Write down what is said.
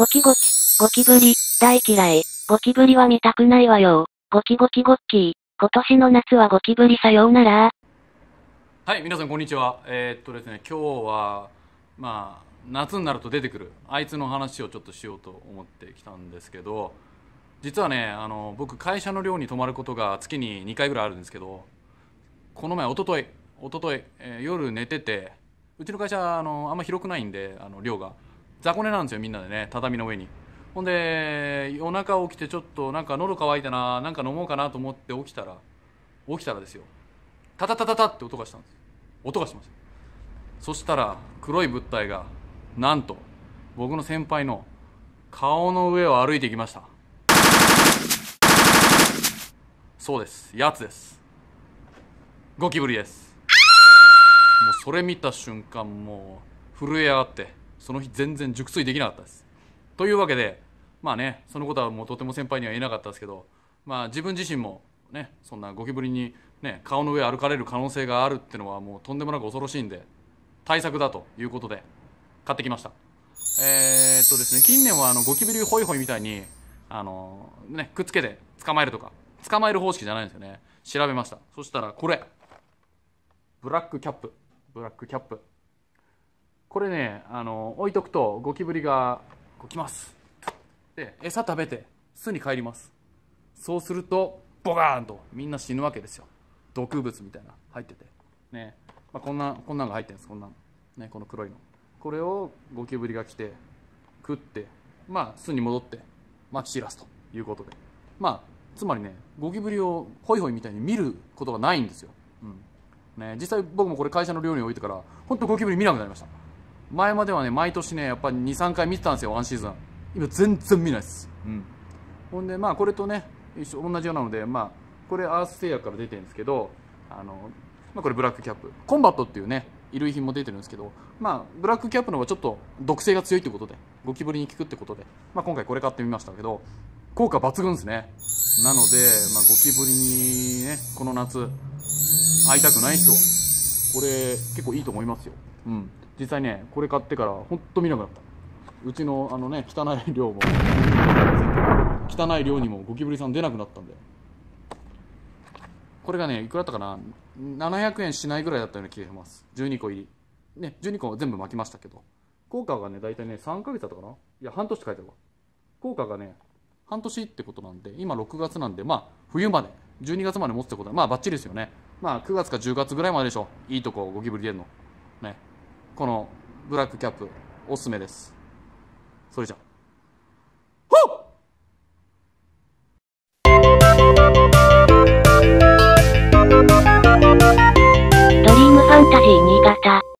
ゴキゴキ、ゴキブリ、大嫌い。ゴキブリは見たくないわよ。ゴキゴキゴッキー。今年の夏はゴキブリさようなら。はい、皆さんこんにちは。えーっとですね、今日は、まあ、夏になると出てくる、あいつの話をちょっとしようと思ってきたんですけど、実はね、あの、僕、会社の寮に泊まることが月に2回ぐらいあるんですけど、この前、一昨日一昨日、えー夜寝てて、うちの会社、あの、あんま広くないんで、あの、寮が。雑魚寝なんですよ、みんなでね、畳の上に。ほんで、夜中起きてちょっと、なんか喉乾いたな、なんか飲もうかなと思って起きたら、起きたらですよ。タタタタタって音がしたんです。音がしましたそしたら黒い物体がなんと僕の先輩の顔の上を歩いてきました。そうです。やつです。ゴキブリです。もうそれ見た瞬間もう震え上がって。その日全然熟睡できなかったです。というわけでまあねそのことはもうとても先輩には言えなかったですけどまあ自分自身もねそんなゴキブリにね顔の上歩かれる可能性があるっていうのはもうとんでもなく恐ろしいんで対策だということで買ってきました。えー、っとですね近年はあのゴキブリホイホイみたいにあのねくっつけて捕まえるとか捕まえる方式じゃないんですよね。調べました。そしたらこれブラックキャップ。ブラックキャップ。これねあの置いとくとゴキブリがこう来ます。で餌食べて巣に帰ります。そうするとボカーンとみんな死ぬわけですよ。毒物みたいな入ってて。ね、まあ、こんなこんなんが入ってるんです。こんなのねこの黒いの。これをゴキブリが来て食ってまあ巣に戻って撒き散らすということで。まあつまりねゴキブリをホイホイみたいに見ることがないんですよ、うん。ね、実際僕もこれ会社の寮に置いてから本当ゴキブリ見なくなりました。前まではね毎年ねやっぱり23回見てたんですよワンシーズン。今全然見ないです、うん、ほんでまあこれとね一緒同じようなのでまあこれアース製薬から出てるんですけどあの、まあ、これブラックキャップ。コンバットっていうね衣類品も出てるんですけどまあブラックキャップの方がちょっと毒性が強いってことでゴキブリに効くってことで、まあ、今回これ買ってみましたけど効果抜群ですね。なので、まあ、ゴキブリにねこの夏会いたくない人はこれ結構いいと思いますよ。うん実際ねこれ買ってから本当見なくなった。うちのあのね汚い量も汚い量にもゴキブリさん出なくなったんで。これがねいくらだったかな？700円しないぐらいだったような気がします。12個入り。ね12個全部巻きましたけど。効果がね大体ね3ヶ月だったかな？いや半年って書いてあるわ。効果がね半年ってことなんで今6月なんでまあ冬まで。12月まで持つってことはまあバッチリですよね。まあ9月か10月ぐらいまででしょ。いいとこゴキブリ出るの。ね。このブラックキャップおすすめです。それじゃあ。